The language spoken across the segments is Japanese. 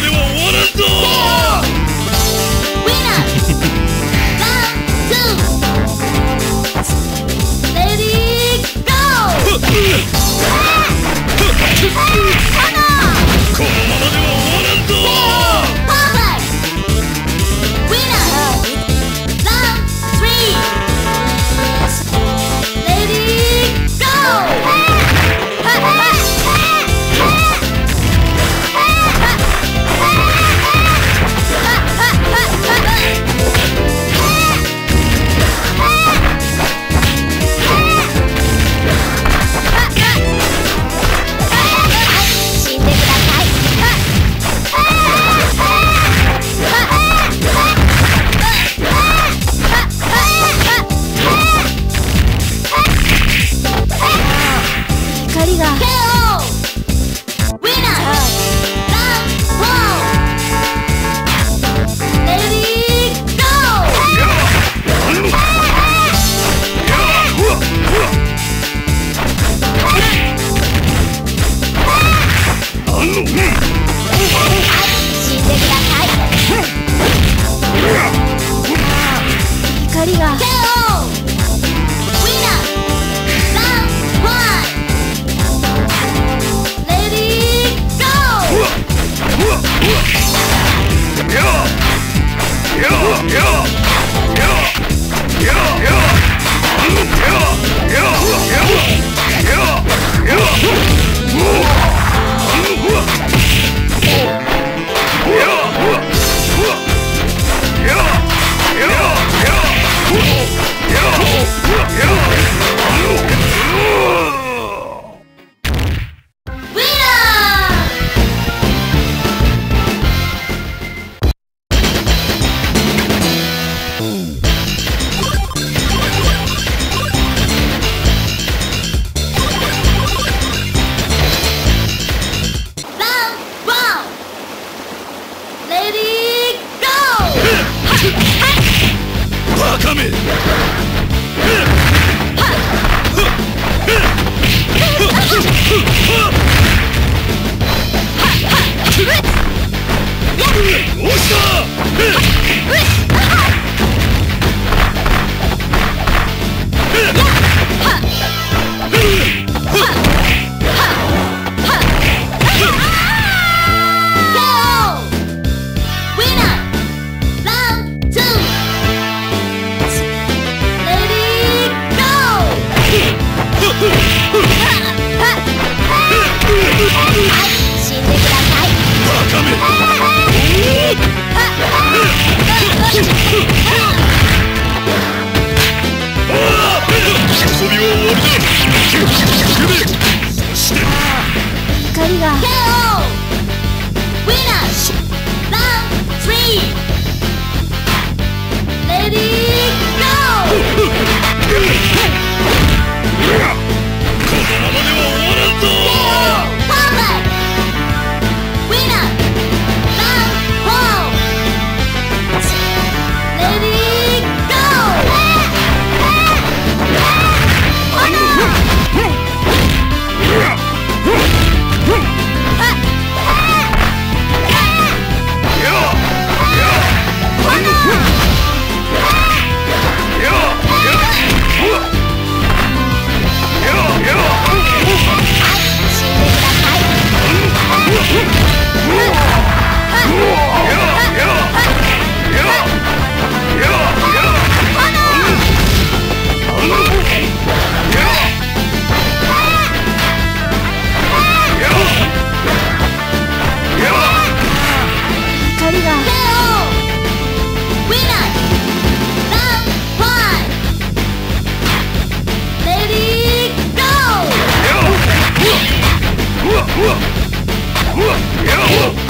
では終わらんぞ、レディーゴー Ugh! Ugh! Ugh!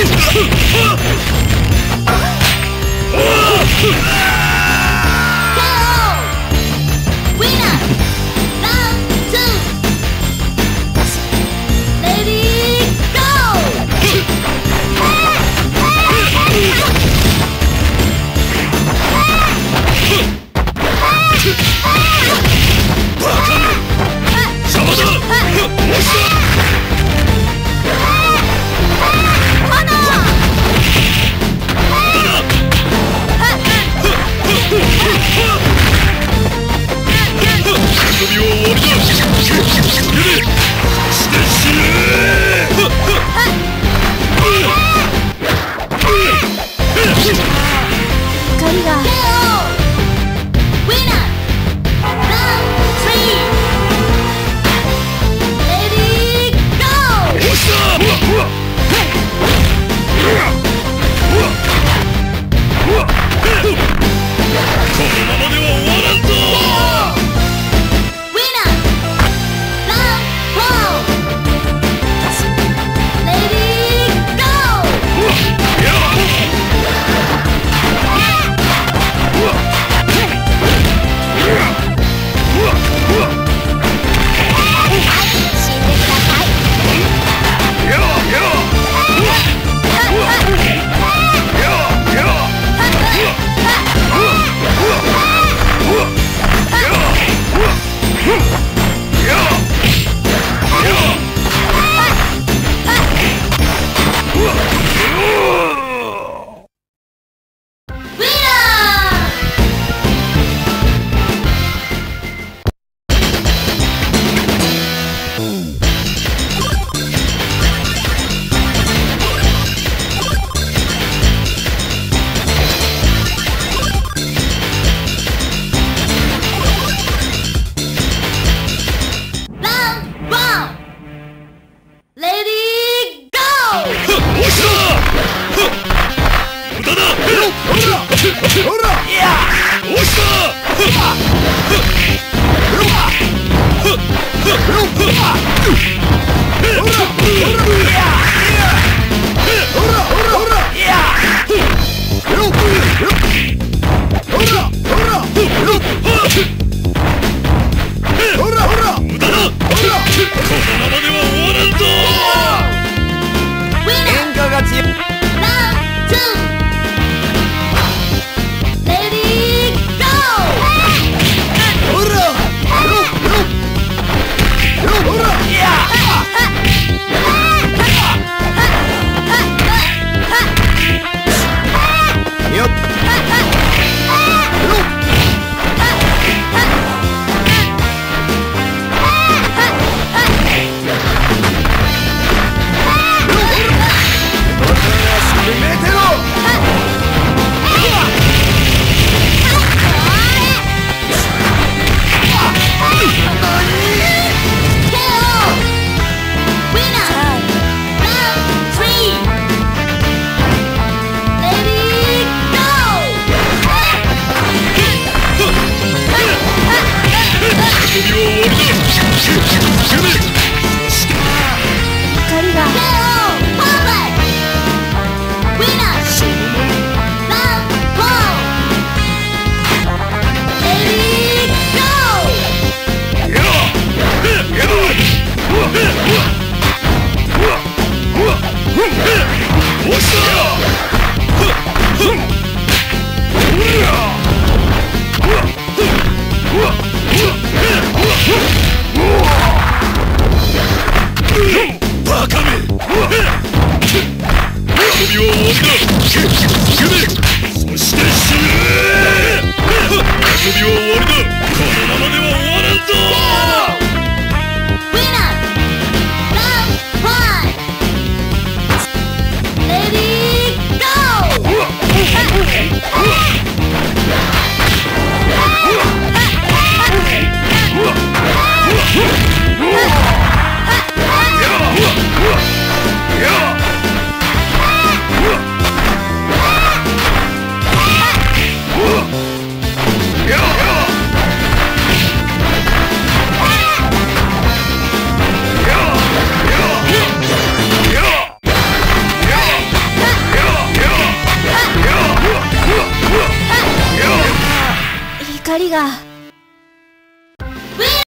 ウ 攻め